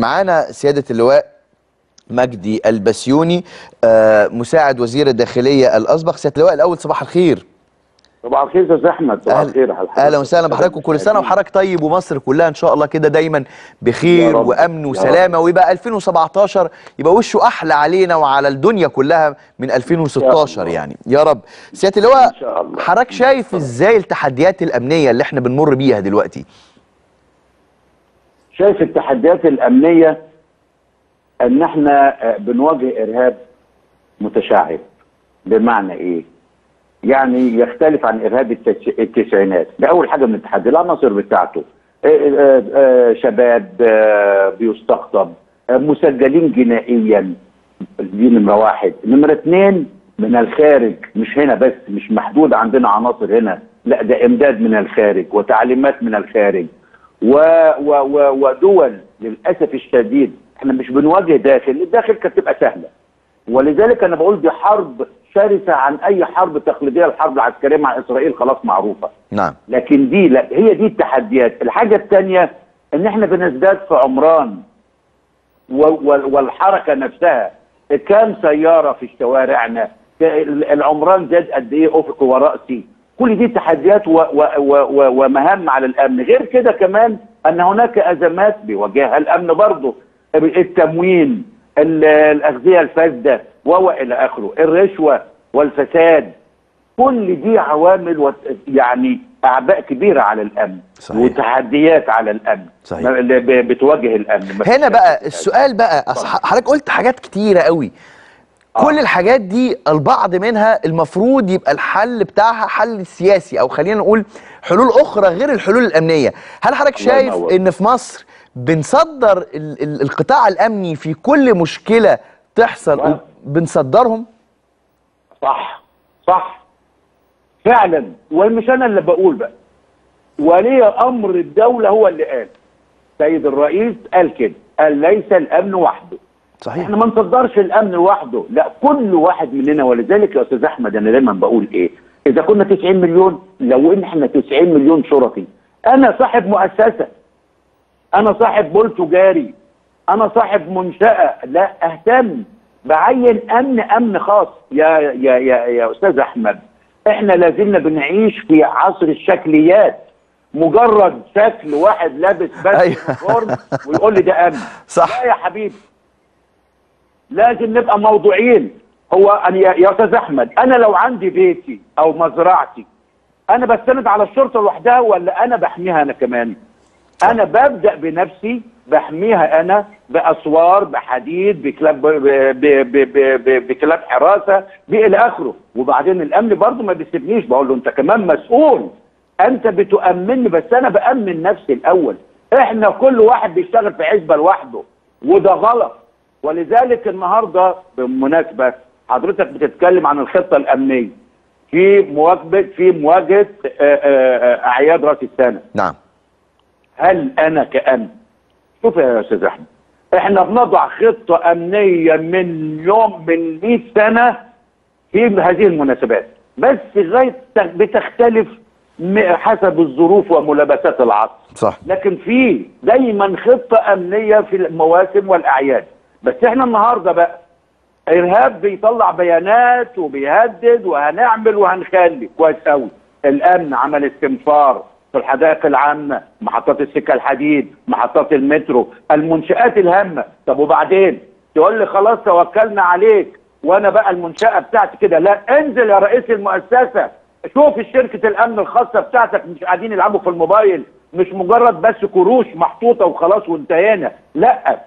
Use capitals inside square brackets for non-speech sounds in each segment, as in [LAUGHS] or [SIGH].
معانا سيادة اللواء مجدي البسيوني آه، مساعد وزير الداخلية الأسبق سيادة اللواء الأول صباح الخير صباح الخير يا أستاذ أحمد صباح الخير. أهلا وسهلا بحضرتك وكل سنة وحضرتك طيب ومصر كلها إن شاء الله كده دايما بخير. وأمن وسلامة ويبقى 2017 يبقى وشه أحلى علينا وعلى الدنيا كلها من 2016 الله. يعني يا رب سيادة اللواء. حضرتك شايف إزاي التحديات الأمنية اللي إحنا بنمر بيها دلوقتي شايف التحديات الأمنية أن إحنا آه، بنواجه إرهاب متشعب. بمعنى إيه؟ يعني يختلف عن إرهاب التس- التسعينات. ده أول حاجة من التحدي العناصر بتاعته. آه، آه، شباب بيستقطب مسجلين جنائيا. دي نمرة واحد. نمرة اثنين من الخارج. مش هنا بس مش محدود عندنا عناصر هنا. لا ده إمداد من الخارج وتعليمات من الخارج. و و و ودول للأسف الشديد إحنا مش بنواجه داخل الداخل كانت تبقى سهلة. ولذلك أنا بقول دي حرب شرسة عن أي حرب تقليدية الحرب العسكرية مع إسرائيل خلاص معروفة. نعم. لكن دي لا هي دي التحديات. الحاجة الثانية إن إحنا بنزداد في عمران والحركة نفسها. كام سيارة في شوارعنا؟ العمران زاد قد إيه؟ افقي ورأسي. كل دي تحديات و و و و ومهام على الأمن. غير كده كمان أن هناك أزمات بيواجهها الأمن برضه. التموين ال- الأغذية الفاسدة وإلى آخره. الرشوة والفساد كل دي عوامل يعني أعباء كبيرة على الأمن صحيح. وتحديات على الأمن. صحيح. بتواجه الأمن. هنا بقى السؤال بقى حضرتك قلت حاجات كتيرة قوي. كل الحاجات دي البعض منها المفروض يبقى الحل بتاعها حل سياسي أو خلينا نقول حلول أخرى غير الحلول الأمنية. هل حضرتك شايف. إن في مصر بنصدر ال ال القطاع الأمني في كل مشكلة تحصل. بنصدرهم؟ صح صح. فعلا. ومش أنا اللي بقول بقى. ولي أمر الدولة هو اللي قال. سيد الرئيس قال كده. قال ليس الأمن وحده. صحيح. إحنا ما نصدرش الامن لوحده لا كل واحد مننا ولذلك يا أستاذ أحمد أنا دايما بقول إيه إذا كنا 90 مليون لو ان إحنا 90 مليون شرطي أنا صاحب مؤسسة أنا صاحب بول تجاري أنا صاحب منشأة لا أهتم بعين أمن أمن خاص. يا يا يا يا أستاذ أحمد إحنا لازلنا بنعيش في عصر الشكليات. مجرد شكل واحد لابس بس أيوة. ويقول لي ده أمن. صح. لا يا حبيبي. لازم نبقى موضوعيين هو أنا يا أستاذ أحمد أنا لو عندي بيتي أو مزرعتي أنا بستند على الشرطة لوحدها ولا أنا بحميها أنا كمان؟ أنا ببدأ بنفسي بحميها أنا بأسوار بحديد بكلاب بكلاب حراسة إلى آخره. وبعدين الأمن برضه ما بيسيبنيش. بقول له أنت كمان مسؤول. أنت بتؤمني بس أنا بأمن نفسي الأول. إحنا كل واحد بيشتغل في حزبه لوحده وده غلط. ولذلك النهارده بالمناسبة حضرتك بتتكلم عن الخطة الأمنية. في مواجهه في مواجهة آه، آه، أعياد راس السنة. نعم. هل أنا كأمن؟ شوف يا أستاذ أحمد. إحنا بنضع خطة أمنية من يوم من 100 سنة في هذه المناسبات. بس غايه بتختلف حسب الظروف وملابسات العصر. صح. لكن في دايما خطة أمنية في المواسم والأعياد. بس إحنا النهارده بقى إرهاب بيطلع بيانات وبيهدد وهنعمل وهنخلي. كويس قوي الأمن عمل استنفار في الحدائق العامة محطات السكة الحديد محطات المترو المنشآت الهامة. طب وبعدين؟ تقول لي خلاص توكلنا عليك. وأنا بقى المنشاه بتاعتي كده. لا انزل يا رئيس المؤسسة. شوف شركة الأمن الخاصة بتاعتك. مش قاعدين يلعبوا في الموبايل. مش مجرد بس كروش محطوطة وخلاص وانتهينا. لا.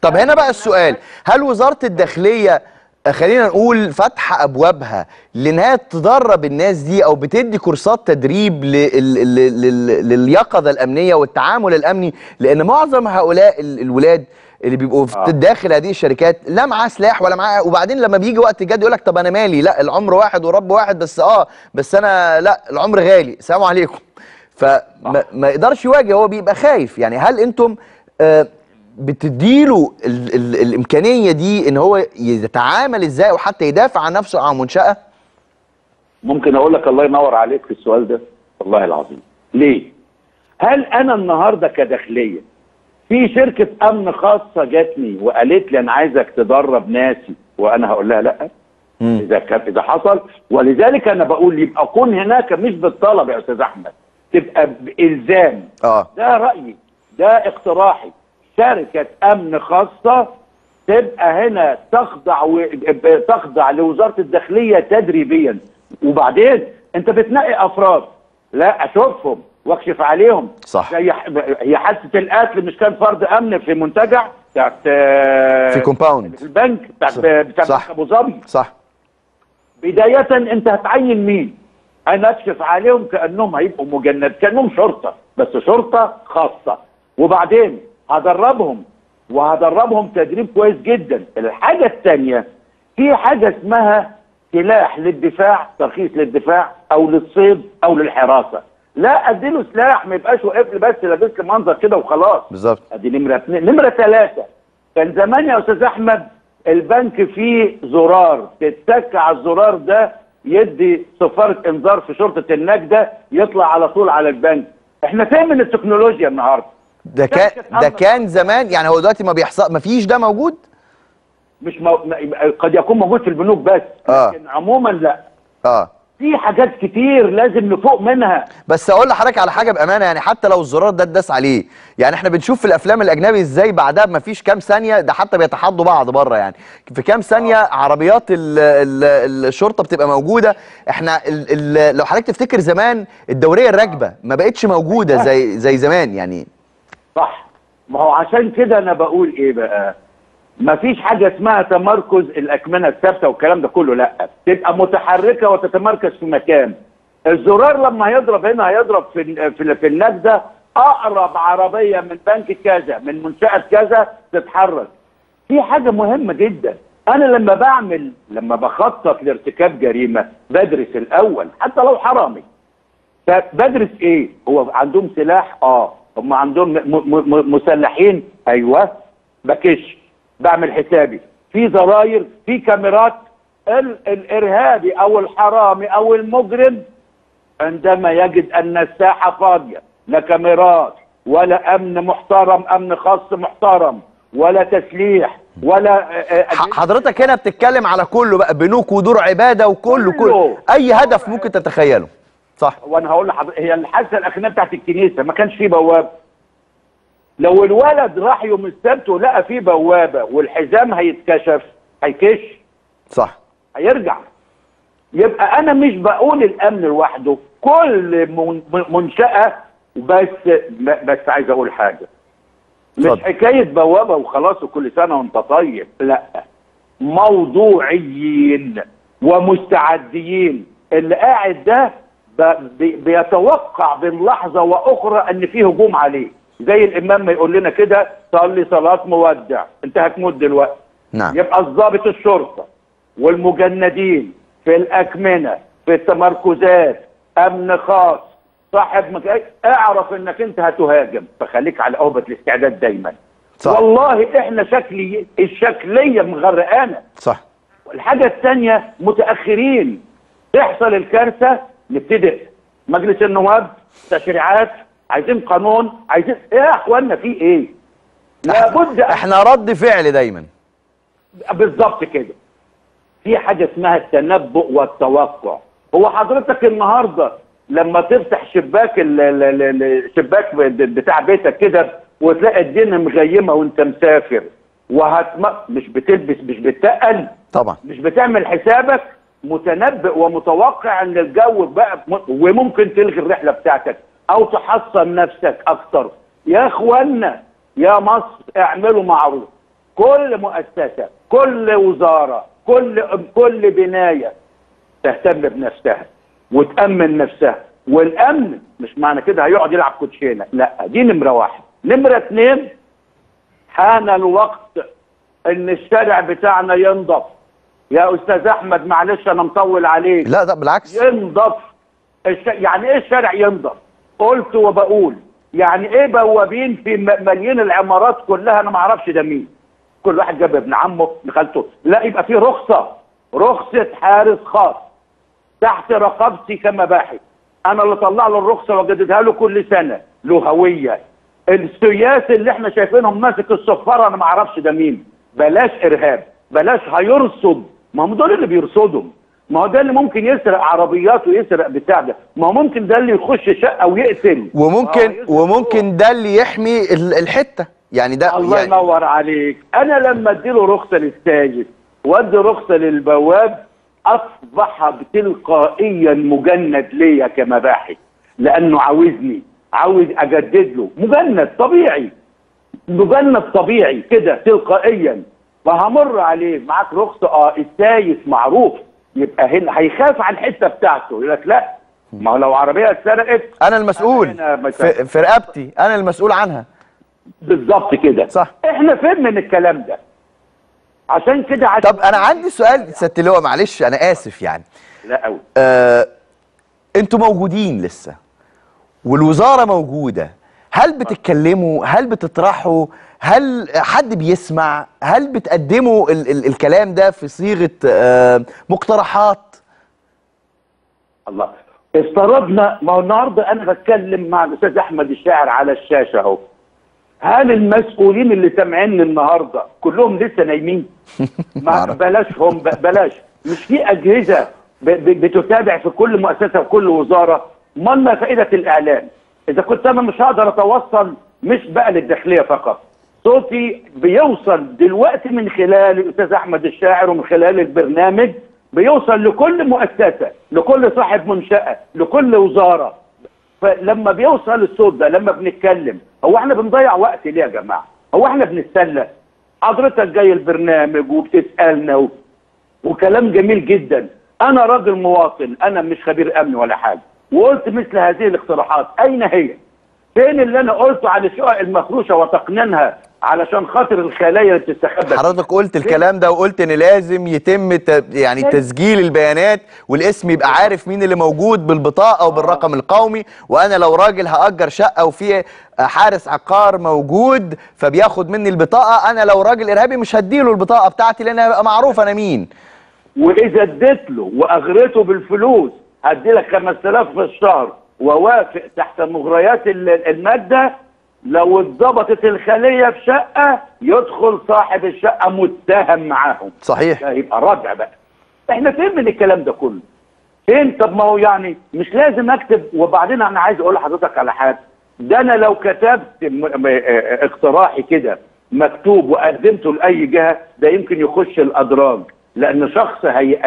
طب هنا بقى السؤال هل وزارة الداخلية آه، خلينا نقول فاتحة أبوابها لأنها تدرب الناس دي أو بتدي كورسات تدريب لل- لل- لل- لليقظة الأمنية والتعامل الأمني؟ لأن معظم هؤلاء ال- الولاد اللي بيبقوا في آه. داخل هذه الشركات لا معاه سلاح ولا معاه وبعدين لما بيجي وقت الجد يقول لك طب أنا مالي؟ لا العمر واحد ورب واحد بس آه بس أنا لا العمر غالي السلام عليكم. فما ما يقدرش يواجه هو بيبقى خايف. يعني هل أنتم آه بتديله ال ال الإمكانية دي إن هو يتعامل إزاي وحتى يدافع عن نفسه عن منشأة؟ ممكن أقول لك الله ينور عليك في السؤال ده؟ والله العظيم. ليه؟ هل أنا النهارده كداخلية في شركة أمن خاصة جاتني وقالت لي أنا عايزك تدرب ناسي وأنا هقول لها لأ؟ مم. إذا كان إذا حصل. ولذلك أنا بقول يبقى كون هناك مش بالطلب يا أستاذ أحمد. تبقى بإلزام. آه. ده رأيي. ده اقتراحي. شركة أمن خاصة تبقى هنا تخضع و... تخضع لوزارة الداخلية تدريبيا. وبعدين أنت بتنقي أفراد. لا أشوفهم وأكشف عليهم. صح. ح- هي حادثة القتل مش كان فرد أمن في منتجع بتاعت في كومباوند في البنك بتاعت صح. أبو ظبي. صح. بداية أنت هتعين مين؟ أنا أكشف عليهم كأنهم هيبقوا مجند كأنهم شرطة بس شرطة خاصة. وبعدين؟ هدربهم وهدربهم تدريب كويس جدا. الحاجة الثانية في حاجة اسمها سلاح للدفاع ترخيص للدفاع أو للصيد أو للحراسة. لا أديله سلاح ما يبقاش واقف لي بس لابس لي منظر كده وخلاص. بالظبط. أدي نمرة اثنين. نمرة ثلاثة. كان زمان يا أستاذ أحمد البنك فيه زرار. تتك على الزرار ده يدي صفارة إنذار في شرطة النجدة يطلع على طول على البنك. إحنا فين من التكنولوجيا النهارده. ده كان ده كان زمان يعني هو دلوقتي ما بيحصل ما فيش ده موجود؟ مش مو... قد يكون موجود في البنوك بس آه. لكن عموما لا. آه. في حاجات كتير لازم نفوق منها. بس أقول لحضرتك على حاجة بأمانة يعني حتى لو الزرار ده اتداس عليه يعني إحنا بنشوف في الأفلام الأجنبي إزاي بعدها ما فيش كام ثانية ده حتى بيتحدوا بعض بره يعني. في كام ثانية عربيات ال ال الشرطة بتبقى موجودة. إحنا ال ال لو حضرتك تفتكر زمان الدورية الراكبة ما بقتش موجودة زي زي زمان يعني. صح. ما هو عشان كده أنا بقول إيه بقى؟ ما فيش حاجة اسمها تمركز الأكمنة الثابتة والكلام ده كله لأ. تبقى متحركة وتتمركز في مكان. الزرار لما هيضرب هنا هيضرب في في, في النجدة أقرب عربية من بنك كذا من منشأة كذا تتحرك. في حاجة مهمة جدا. أنا لما بعمل لما بخطط لارتكاب جريمة بدرس الأول حتى لو حرامي. فبدرس إيه؟ هو عندهم سلاح آه. هم عندهم مسلحين. أيوه. بكش. بعمل حسابي. في زراير في كاميرات. ال الإرهابي أو الحرامي أو المجرم عندما يجد أن الساحة فاضية. لا كاميرات ولا أمن محترم أمن خاص محترم ولا تسليح ولا آه، آه، حضرتك هنا بتتكلم على كله بقى بنوك ودور عبادة وكله كله. كله. أي هدف ممكن تتخيله؟ صح. وأنا هقول لحضرتك هي الحادثة الاخرانيه بتاعت الكنيسة ما كانش فيه بواب لو الولد راح يوم السبت ولقى فيه بوابة والحزام هيتكشف هيكش. صح. هيرجع. يبقى أنا مش بقول الأمن لوحده كل من- منشأة بس بس عايز أقول حاجة. مش اتفضل. حكاية بوابة وخلاص وكل سنة وأنت طيب لأ. موضوعيين ومستعدين. اللي قاعد ده بيتوقع بين لحظة وأخرى إن في هجوم عليه. زي الإمام ما يقول لنا كده صلي صلاة مودع. أنت هتموت دلوقتي. نعم. يبقى الضابط الشرطة والمجندين في الأكمنة في التمركزات أمن خاص صاحب مكان اعرف إنك أنت هتهاجم. فخليك على قهبه الاستعداد دايما. صح. والله إحنا شكلي الشكلية مغرقانا صح. الحاجة الثانية متأخرين. تحصل الكارثة نبتدئ. مجلس النواب تشريعات عايزين قانون عايزين إيه يا اخوانا في إيه؟ لابد إحنا رد فعل دايما. بالظبط كده. في حاجة اسمها التنبؤ والتوقع. هو حضرتك النهارده لما تفتح شباك ال- ال- ال- الشباك بتاع بيتك كده وتلاقي الدنيا مغيمة وأنت مسافر وهتم مش بتلبس مش بتقل طبعا. مش بتعمل حسابك متنبئ ومتوقع ان الجو بقى وممكن تلغي الرحلة بتاعتك أو تحصن نفسك أكتر. يا اخوانا يا مصر اعملوا معروف. كل مؤسسة كل وزارة كل كل بناية تهتم بنفسها وتأمن نفسها. والأمن مش معنى كده هيقعد يلعب كوتشينة لا دي نمرة واحد. نمرة اتنين حان الوقت إن الشارع بتاعنا ينضف. يا أستاذ أحمد معلش أنا مطول عليك. لا ده بالعكس. ينضف. الش... يعني إيه الشارع ينضف؟ قلت وبقول. يعني إيه بوابين في م- مليين العمارات كلها؟ أنا ما أعرفش ده مين. كل واحد جاب ابن عمه ابن خالته لا يبقى في رخصة. رخصة حارس خاص. تحت رقبتي كمباحث أنا اللي طلع له الرخصة واجددها له كل سنة. له هوية. السياسي اللي إحنا شايفينهم ماسك الصفارة أنا ما أعرفش ده مين. بلاش إرهاب. بلاش هيرصد. ما هم دول اللي بيرصدوا ما هو ده اللي ممكن يسرق عربيات ويسرق بتاع ده. ما هو ممكن ده اللي يخش شقة ويقتل. وممكن آه، وممكن ده اللي يحمي ال- الحتة. يعني ده الله يعني ينور عليك. أنا لما أديله رخصة للساجد وأدي رخصة للبواب أصبح تلقائيا مجند ليا كمباحث لأنه عاوزني عاوز أجدد له. مجند طبيعي. مجند طبيعي كده تلقائيا. فهمر عليه. معاك رخصه آه السايس معروف. يبقى هنا هيخاف على الحتة بتاعته. يقول لك لا. ما هو لو عربية اتسرقت أنا المسؤول. أنا. في, رقبتي. أنا المسؤول عنها. بالظبط كده. صح. إحنا فين من الكلام ده. عشان كده طب أنا عندي سؤال ست اللواء معلش أنا آسف يعني. لا قوي. آه أنتوا موجودين لسه والوزارة موجودة هل بتتكلموا؟ هل بتطرحوا؟ هل حد بيسمع؟ هل بتقدموا ال ال الكلام ده في صيغة آه مقترحات؟ الله. افترضنا ما هو النهارده أنا بتكلم مع الأستاذ أحمد الشاعر على الشاشة أهو. هل المسؤولين اللي سامعيني النهارده كلهم لسه نايمين؟ [LAUGHS] ما. بلاشهم بلاش مش في أجهزة بتتابع في كل مؤسسة وكل وزارة؟ ما لنا فائدة الإعلام؟ إذا كنت أنا مش هقدر أتوصل مش بقى للداخلية فقط صوتي بيوصل دلوقتي من خلال الأستاذ أحمد الشاعر ومن خلال البرنامج بيوصل لكل مؤسسة لكل صاحب منشأة لكل وزارة فلما بيوصل الصوت ده لما بنتكلم هو إحنا بنضيع وقت ليه يا جماعة؟ هو إحنا بنتسلى؟ حضرتك جاي البرنامج وبتسألنا و... وكلام جميل جدا أنا راجل مواطن أنا مش خبير أمن ولا حاجة وقلت مثل هذه الاقتراحات. أين هي؟ فين اللي أنا قلته على الشقق المفروشه وتقنينها علشان خاطر الخلايا اللي بتستخبى؟ حضرتك قلت الكلام ده وقلت إن لازم يتم يعني تسجيل البيانات والاسم يبقى عارف مين اللي موجود بالبطاقة وبالرقم القومي وأنا لو راجل هأجر شقة وفي حارس عقار موجود فبياخد مني البطاقة أنا لو راجل إرهابي مش هديله البطاقة بتاعتي لأن هيبقى معروف أنا مين. وإذا اديت له وأغريته بالفلوس هدي لك 5000 في الشهر ووافق تحت مغريات ال- المادة. لو اتظبطت الخلية في شقة يدخل صاحب الشقة متهم معاهم. صحيح. يبقى ردع بقى. إحنا فين من الكلام ده كله؟ فين؟ طب ما هو يعني مش لازم اكتب. وبعدين أنا عايز أقول لحضرتك على حاجة. ده أنا لو كتبت م- اه- اقتراحي كده مكتوب وقدمته لأي جهة ده يمكن يخش الأدراج. لأن شخص هي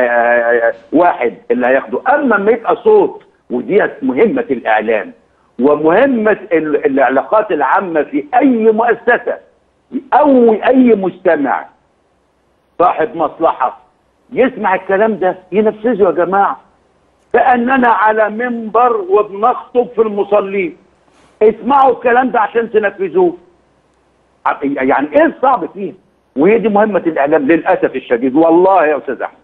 واحد اللي هياخده. أما لما يبقى صوت ودي مهمة الإعلام ومهمة ال- العلاقات العامة في أي مؤسسة أو أي مستمع صاحب مصلحة يسمع الكلام ده ينفذه يا جماعة. كأننا على منبر وبنخطب في المصلين. اسمعوا الكلام ده عشان تنفذوه. يعني إيه الصعب فيه؟ وهي دي مهمة الإعلام للأسف الشديد والله يا أستاذ أحمد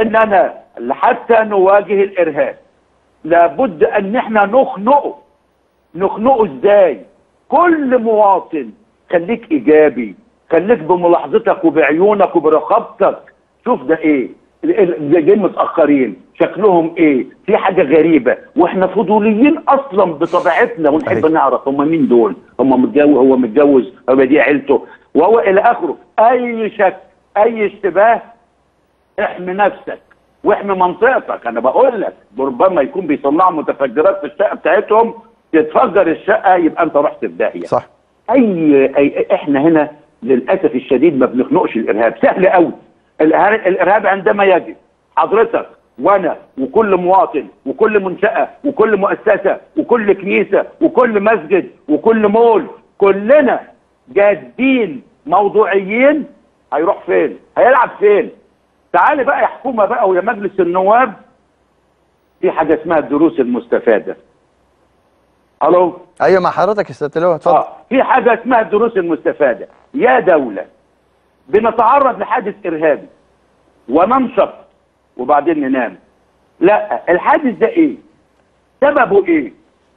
إننا حتى نواجه الإرهاب لابد أن إحنا نخنقه. نخنقه إزاي؟ كل مواطن خليك إيجابي خليك بملاحظتك وبعيونك وبرقبتك. شوف ده إيه؟ جايين متأخرين. شكلهم إيه؟ في حاجة غريبة. وإحنا فضوليين أصلا بطبيعتنا ونحب. نعرف هم مين دول. هم متجوز هو متجوز هو دي عيلته. وهو إلى آخره. أي شك أي اشتباه احمي نفسك واحمي منطقتك. أنا بقول لك ربما يكون بيصنعوا متفجرات في الشقة بتاعتهم تتفجر الشقة يبقى أنت رحت في داهية. صح. أي, أي إحنا هنا للأسف الشديد ما بنخنقش الإرهاب. سهل قوي الإرهاب عندما يجب حضرتك وأنا وكل مواطن وكل منشأة وكل مؤسسة وكل كنيسة وكل مسجد وكل مول كلنا جادين موضوعيين هيروح فين؟ هيلعب فين؟ تعالي بقى يا حكومة بقى ويا مجلس النواب. في حاجة اسمها الدروس المستفادة. ألو؟ أيوه مع حضرتك يا سيادة اللواء اتفضل. آه في حاجة اسمها الدروس المستفادة. يا دولة بنتعرض لحادث إرهابي وننشط وبعدين ننام. لا الحادث ده إيه؟ سببه إيه؟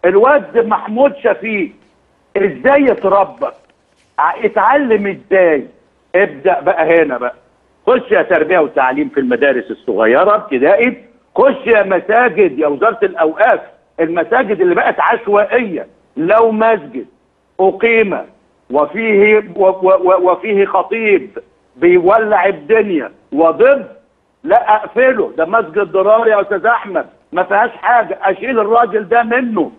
الواد محمود شفيق إزاي يتربى؟ ع- اتعلم إزاي؟ ابدأ بقى هنا بقى. خش يا تربية وتعليم في المدارس الصغيرة ابتدائي. خش يا مساجد يا وزارة الأوقاف. المساجد اللي بقت عشوائية. لو مسجد أقيم وفيه وفيه خطيب بيولع الدنيا وضد لا أقفله. ده مسجد ضرار يا أستاذ أحمد. ما فيهاش حاجة. أشيل الراجل ده منه.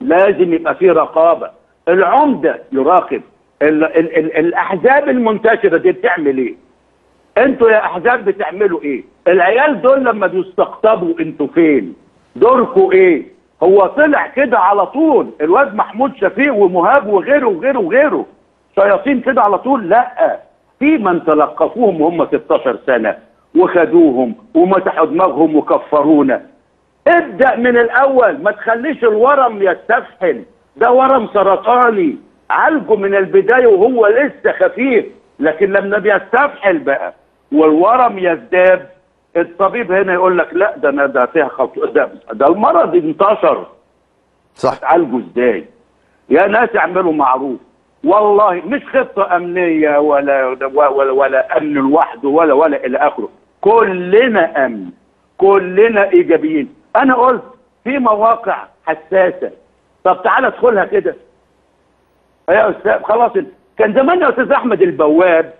لازم يبقى فيه رقابة. العمدة يراقب. ال ال ال الأحزاب المنتشرة دي بتعمل إيه؟ أنتوا يا أحزاب بتعملوا إيه؟ العيال دول لما بيستقطبوا أنتوا فين؟ دوركوا إيه؟ هو طلع كده على طول الواد محمود شفيق ومهاب وغيره وغيره وغيره. شياطين كده على طول؟ لأ. في من تلقفوهم وهم 16 سنة وخدوهم ومسحوا دماغهم وكفرونا. ابدأ من الأول ما تخليش الورم يستفحل. ده ورم سرطاني. عالجه من البداية وهو لسه خفيف لكن لما بيستفحل بقى والورم يزداد الطبيب هنا يقول لك لا ده أنا ده فيها خط ده, ده المرض انتشر. صح. تعالجه إزاي؟ يا ناس اعملوا معروف. والله مش خطة أمنية ولا ولا ولا أمن لوحده ولا ولا إلى آخره. كلنا أمن. كلنا إيجابيين. أنا قلت في مواقع حساسة. طب تعالى ادخلها كده. يا أستاذ خلاص. كان زمان يا أستاذ أحمد البواب.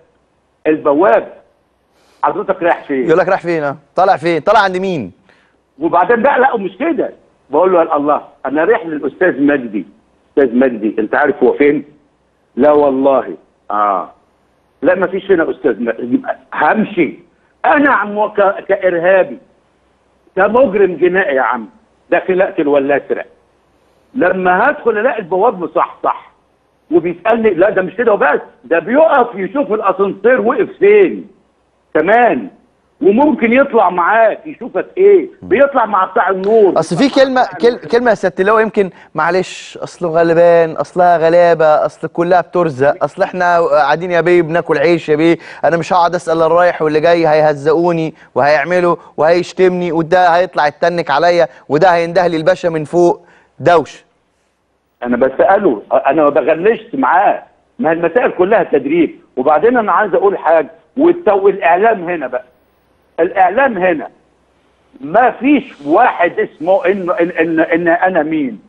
البواب. حضرتك رايح فين؟ يقول لك رايح فين؟ طالع فين؟ طالع عند مين؟ وبعدين لا لا مش كده. بقول له الله أنا رايح للأستاذ مجدي. أستاذ مجدي أنت عارف هو فين؟ لا والله. آه. لا ما فيش هنا أستاذ مجدي همشي. أنا عم ك- كإرهابي. كمجرم جنائي يا عم. داخل اقتل ولا اسرق لما هدخل ألاقي البواب مصحصح. وبيسألني لا ده مش كده وبس ده بيقف يشوف الأسانسير وقف فين. كمان وممكن يطلع معاك يشوفك إيه. بيطلع مع بتاع النور. أصل في كلمة كل كلمة يا سياده اللواء يمكن معلش أصله غلبان أصلها غلابة أصل كلها بترزق أصل إحنا قاعدين يا بيه بناكل عيش يا بيه أنا مش هقعد أسأل الرايح واللي جاي هيهزقوني وهيعملوا وهيشتمني وده هيطلع يتنك عليا وده هينده لي الباشا من فوق. دوش. أنا بسأله أنا ما بغلشش معاه. ما المسائل كلها تدريب. وبعدين أنا عايز أقول حاجة والإعلام هنا بقى. الإعلام هنا ما فيش واحد اسمه انه ان, إن, إن أنا مين.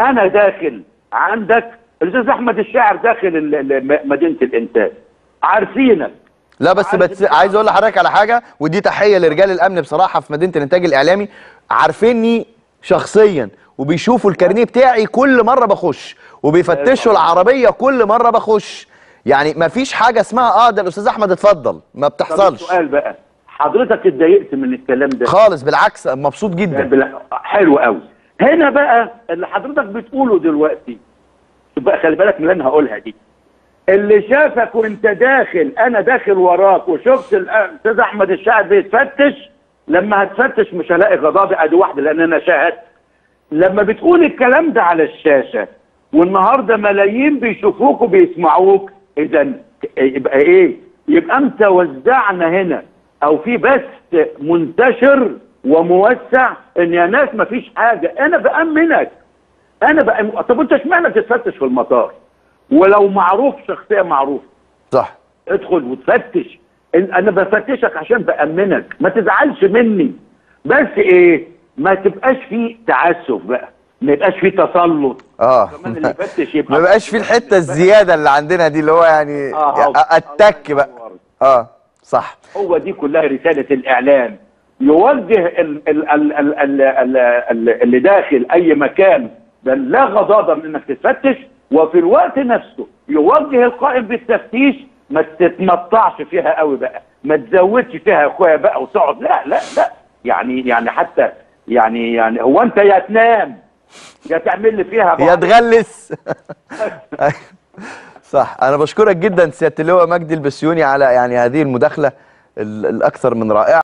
أنا داخل عندك الأستاذ أحمد الشاعر داخل مدينة الإنتاج. عارفينك. لا بس بس إن- عايز أقول لحضرتك على حاجة ودي تحية لرجال الأمن بصراحة في مدينة الإنتاج الإعلامي. عارفيني شخصيا وبيشوفوا الكارنيه بتاعي كل مرة بخش وبيفتشوا العربية كل مرة بخش. يعني ما فيش حاجة اسمها آه ده الأستاذ أحمد اتفضل. ما بتحصلش. السؤال بقى حضرتك اتضايقت من الكلام ده؟ خالص بالعكس مبسوط جدا. بلا- حلو قوي. هنا بقى اللي حضرتك بتقوله دلوقتي بقى خلي بالك من اللي أنا هقولها دي. اللي شافك وأنت داخل أنا داخل وراك وشفت الاستاذ أحمد الشاعر بيتفتش لما هتفتش مش هلاقي غضابي ادي واحدة لأن أنا شاهدت. لما بتقول الكلام ده على الشاشة والنهاردة ملايين بيشوفوك وبيسمعوك إذا يبقى إيه؟ يبقى أنت وزعنا هنا. أو في بث منتشر وموسع إن يا ناس مفيش حاجة. أنا بأمنك. أنا بأمن طب أنت اشمعنى تتفتش في المطار؟ ولو معروف شخصية معروفة. صح. ادخل وتفتش. أنا بفتشك عشان بأمنك. ما تزعلش مني. بس إيه؟ ما تبقاش فيه تعسف بقى. ما يبقاش فيه تسلط. آه. كمان اللي يفتش يبقى ما بقاش في الحتة الزيادة اللي عندنا دي اللي هو يعني آه، أتك بقى. آه صح. هو دي كلها رسالة الإعلام. يوجه ال ال ال ال ال ال ال اللي داخل أي مكان لا غضاضه من إنك تتفتش وفي الوقت نفسه يوجه القائم بالتفتيش ما تتمطعش فيها قوي بقى. ما تزودش فيها يا اخويا بقى وتقعد. لا لا لا. يعني يعني حتى يعني يعني هو انت يا تنام. يا تعمل لي فيها يا. تغلس. [LAUGHS] صح. أنا بشكرك جدا سيادة اللواء مجدي البسيوني على يعني هذه المداخلة ال- الأكثر من رائعة.